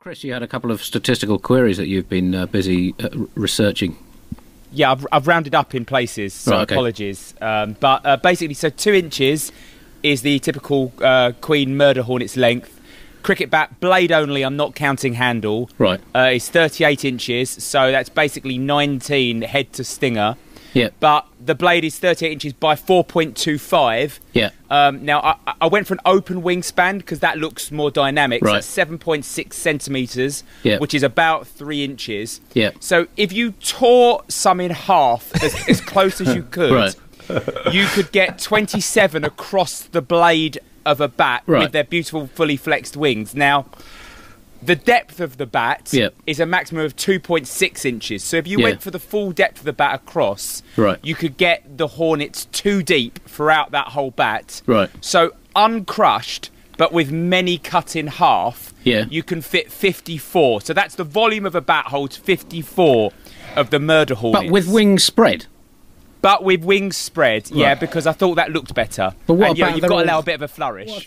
Chris, you had a couple of statistical queries that you've been uh, busy uh, researching. Yeah, I've, I've, rounded up in places, so right, okay. apologies. Um, but uh, basically, so two inches is the typical uh, Queen murder hornet's length. Cricket bat, blade only, I'm not counting handle. Right. Uh, is 38 inches, so that's basically 19 head to stinger. Yeah. But the blade is 38 inches by 4.25. Yeah. Um, now, I, I, went for an open wingspan because that looks more dynamic. Right. So 7.6 centimetres, yeah. which is about three inches. Yeah. So if you tore some in half as, as close as you could, right. you could get 27 across the blade of a bat right. with their beautiful fully flexed wings. Now, the depth of the bat yep. is a maximum of 2.6 inches. So if you yeah. went for the full depth of the bat across, right. you could get the hornets too deep throughout that whole bat. Right. So uncrushed, but with many cut in half, yeah. you can fit 54. So that's the volume of a bat holds 54 of the murder hornets. But with wings spread? But with wings spread, right. yeah, because I thought that looked better. But what and, you about know, you've got to allow a bit of a flourish.